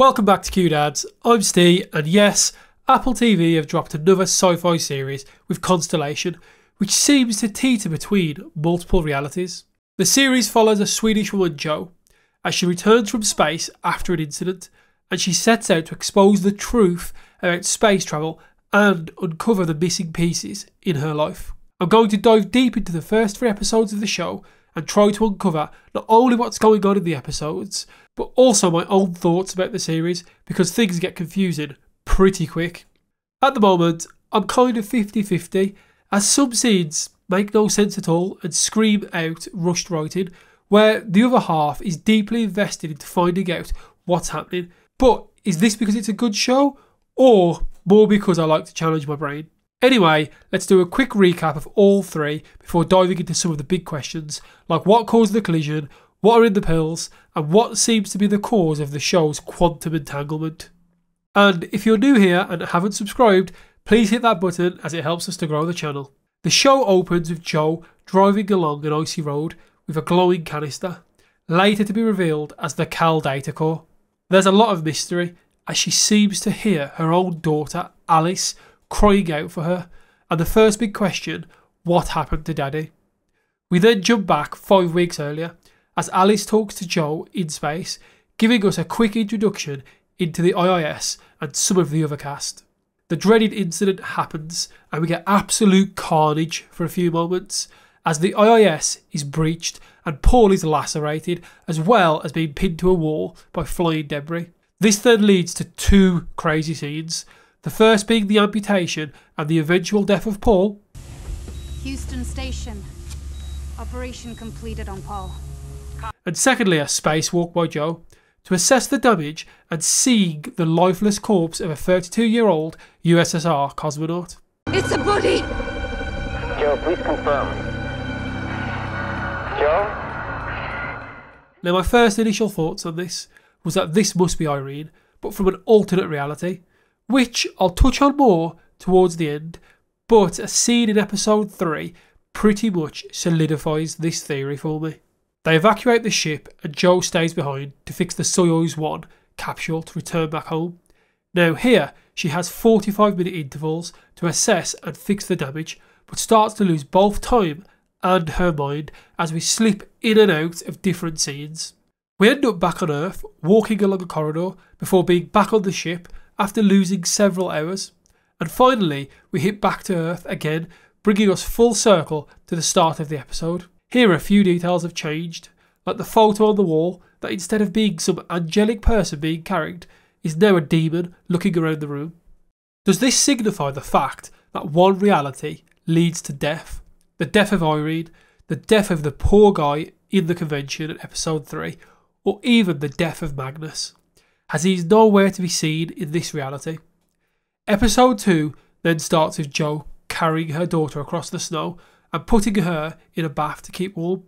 Welcome back to Q-Dads. I'm Steve, and yes, Apple TV have dropped another sci-fi series with Constellation, which seems to teeter between multiple realities. The series follows a Swedish woman, Jo, as she returns from space after an incident, and she sets out to expose the truth about space travel and uncover the missing pieces in her life. I'm going to dive deep into the first three episodes of the show and try to uncover not only what's going on in the episodes, but also my own thoughts about the series because things get confusing pretty quick. At the moment, I'm kind of 50 50, as some scenes make no sense at all and scream out rushed writing, where the other half is deeply invested into finding out what's happening. But is this because it's a good show, or more because I like to challenge my brain? Anyway, let's do a quick recap of all three before diving into some of the big questions, like what caused the collision, what are in the pills, and what seems to be the cause of the show's quantum entanglement. And if you're new here and haven't subscribed, please hit that button as it helps us to grow the channel. The show opens with Jo driving along an icy road with a glowing canister, later to be revealed as the Cal Data Core. There's a lot of mystery as she seems to hear her own daughter, Alice, crying out for her, and the first big question what happened to Daddy? We then jump back five weeks earlier as Alice talks to Jo in space, giving us a quick introduction into the IIS and some of the other cast. The dreaded incident happens, and we get absolute carnage for a few moments as the IIS is breached and Paul is lacerated, as well as being pinned to a wall by flying debris. This then leads to two crazy scenes the first being the amputation and the eventual death of Paul. Houston Station. Operation completed on Paul. And secondly, a spacewalk by Jo. to assess the damage and seeing the lifeless corpse of a 32 year old USSR cosmonaut. It's a buddy! Jo, please confirm. Jo? Now, my first initial thoughts on this was that this must be Irene, but from an alternate reality, which I'll touch on more towards the end, but a scene in episode 3 pretty much solidifies this theory for me. They evacuate the ship and Jo stays behind to fix the Soyuz 1 capsule to return back home. Now, here she has 45 minute intervals to assess and fix the damage, but starts to lose both time and her mind as we slip in and out of different scenes. We end up back on Earth, walking along a corridor before being back on the ship after losing several hours. And finally, we hit back to Earth again, bringing us full circle to the start of the episode. Here, a few details have changed, like the photo on the wall that instead of being some angelic person being carried, is now a demon looking around the room. Does this signify the fact that one reality leads to death? The death of Irene, the death of the poor guy in the convention at episode 3, or even the death of Magnus? As he is nowhere to be seen in this reality. Episode 2 then starts with Jo carrying her daughter across the snow and putting her in a bath to keep warm.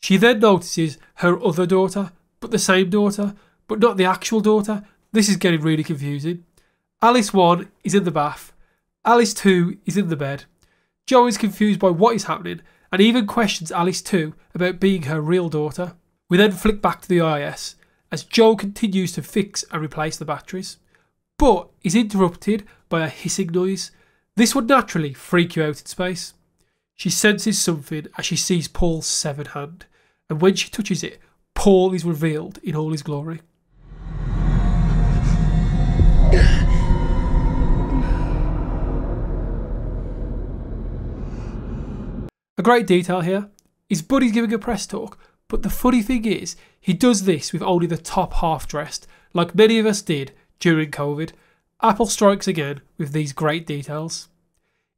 She then notices her other daughter, but the same daughter, but not the actual daughter. This is getting really confusing. Alice 1 is in the bath, Alice 2 is in the bed. Jo is confused by what is happening and even questions Alice 2 about being her real daughter. We then flick back to the IIS as Jo continues to fix and replace the batteries, but is interrupted by a hissing noise. This would naturally freak you out in space. She senses something as she sees Paul's severed hand, and when she touches it, Paul is revealed in all his glory. A great detail here is Buddy's giving a press talk, but the funny thing is, he does this with only the top half dressed, like many of us did during COVID. Apple strikes again with these great details.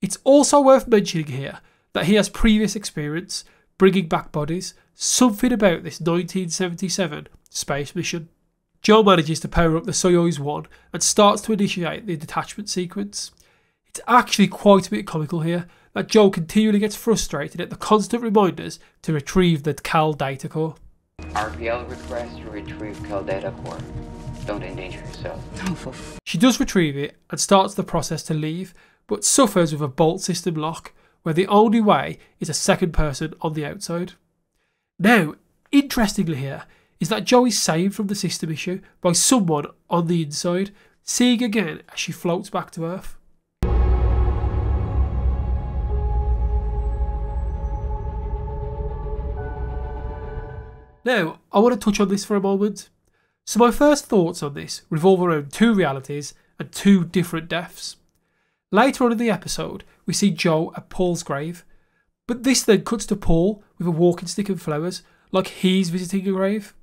It's also worth mentioning here that he has previous experience bringing back bodies, something about this 1977 space mission. Jo manages to power up the Soyuz 1 and starts to initiate the detachment sequence. It's actually quite a bit comical here that Jo continually gets frustrated at the constant reminders to retrieve the Cal data core. RPL requests to retrieve Cal data core. Don't endanger yourself. Oh, She does retrieve it and starts the process to leave, but suffers with a bolt system lock where the only way is a second person on the outside. Now, interestingly here, is that Jo is saved from the system issue by someone on the inside, seeing again as she floats back to Earth. Now, I want to touch on this for a moment. So, my first thoughts on this revolve around two realities and two different deaths. Later on in the episode, we see Jo at Paul's grave, but this then cuts to Paul with a walking stick and flowers, like he's visiting a grave.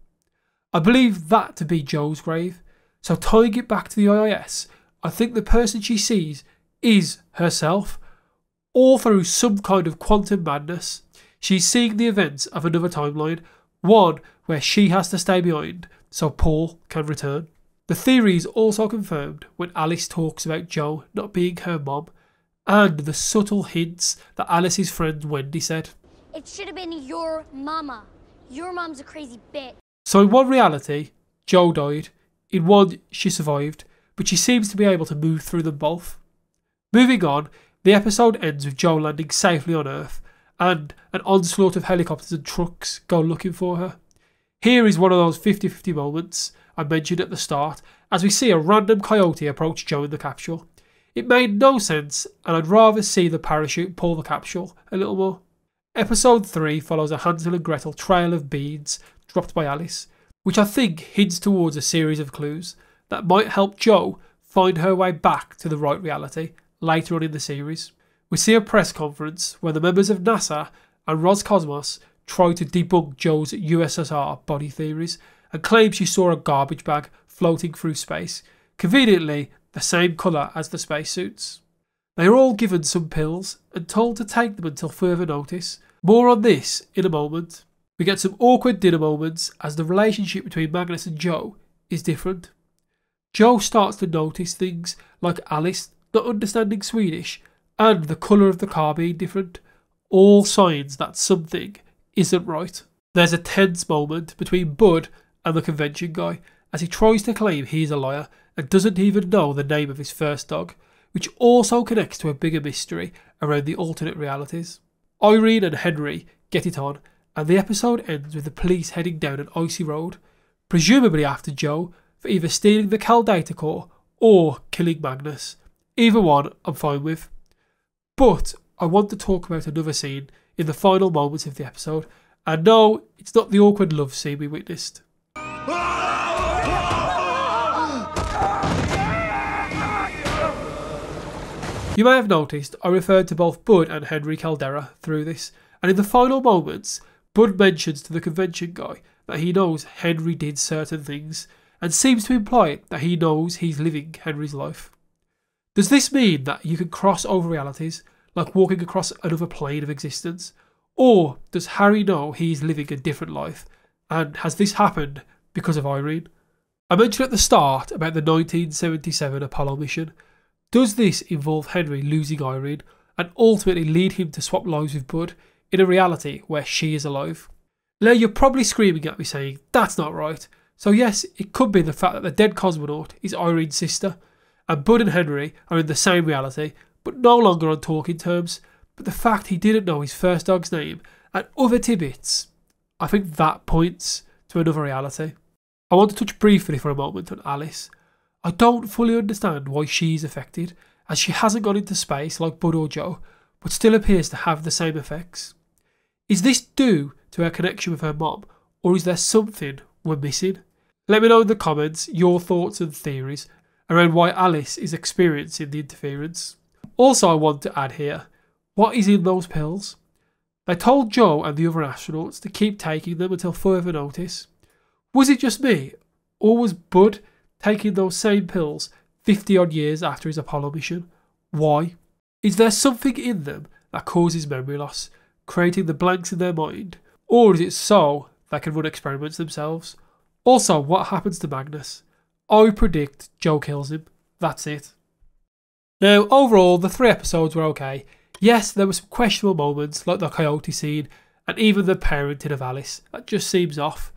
I believe that to be Jo's grave, so tying it back to the IIS, I think the person she sees is herself, or through some kind of quantum madness. She's seeing the events of another timeline, one where she has to stay behind so Paul can return. The theory is also confirmed when Alice talks about Jo not being her mom and the subtle hints that Alice's friend Wendy said. It should have been your mama. Your mom's a crazy bitch. So, in one reality, Jo died, in one, she survived, but she seems to be able to move through them both. Moving on, the episode ends with Jo landing safely on Earth, and an onslaught of helicopters and trucks go looking for her. Here is one of those 50 50 moments I mentioned at the start, as we see a random coyote approach Jo in the capsule. It made no sense, and I'd rather see the parachute pull the capsule a little more. Episode 3 follows a Hansel and Gretel trail of beads dropped by Alice, which I think hints towards a series of clues that might help Jo find her way back to the right reality later on in the series. We see a press conference where the members of NASA and Roscosmos try to debunk Jo's USSR body theories and claim she saw a garbage bag floating through space, conveniently the same colour as the spacesuits. They are all given some pills and told to take them until further notice. More on this in a moment. We get some awkward dinner moments as the relationship between Magnus and Jo is different. Jo starts to notice things like Alice not understanding Swedish and the colour of the car being different, all signs that something isn't right. There's a tense moment between Bud and the convention guy as he tries to claim he's a liar and doesn't even know the name of his first dog, which also connects to a bigger mystery around the alternate realities. Irene and Henry get it on, and the episode ends with the police heading down an icy road, presumably after Jo for either stealing the Cal Data Core or killing Magnus. Either one I'm fine with. But I want to talk about another scene in the final moments of the episode, and no, it's not the awkward love scene we witnessed. You may have noticed I referred to both Bud and Henry Caldera through this, and in the final moments, Bud mentions to the convention guy that he knows Henry did certain things and seems to imply that he knows he's living Henry's life. Does this mean that you can cross over realities, like walking across another plane of existence? Or does Harry know he's living a different life? And has this happened because of Irene? I mentioned at the start about the 1977 Apollo mission, does this involve Henry losing Irene and ultimately lead him to swap lives with Bud in a reality where she is alive? Now you're probably screaming at me saying, that's not right. So yes, it could be the fact that the dead cosmonaut is Irene's sister, and Bud and Henry are in the same reality, but no longer on talking terms. But the fact he didn't know his first dog's name and other tidbits, I think that points to another reality. I want to touch briefly for a moment on Alice I don't fully understand why she's affected, as she hasn't gone into space like Bud or Jo, but still appears to have the same effects. Is this due to her connection with her mom, or is there something we're missing? Let me know in the comments your thoughts and theories around why Alice is experiencing the interference. Also, I want to add here what is in those pills? They told Jo and the other astronauts to keep taking them until further notice. Was it just me, or was Bud taking those same pills 50 odd years after his Apollo mission. Why? Is there something in them that causes memory loss, creating the blanks in their mind? Or is it so they can run experiments themselves? Also, what happens to Magnus? I predict Jo kills him. That's it. Now, overall, the three episodes were okay. Yes, there were some questionable moments, like the coyote scene, and even the parenting of Alice. That just seems off.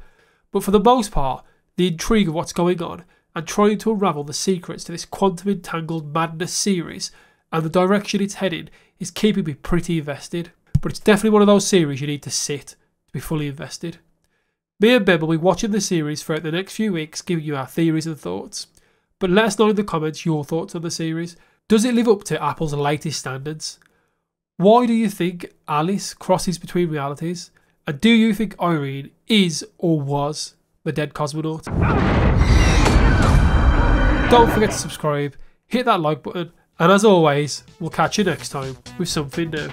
But for the most part, the intrigue of what's going on and trying to unravel the secrets to this quantum entangled madness series and the direction it's heading is keeping me pretty invested. But it's definitely one of those series you need to sit to be fully invested. Me and Ben will be watching the series throughout the next few weeks, giving you our theories and thoughts. But let us know in the comments your thoughts on the series. Does it live up to Apple's latest standards? Why do you think Alice crosses between realities? And do you think Irene is or was the dead cosmonaut? Don't forget to subscribe, hit that like button, and as always, we'll catch you next time with something new.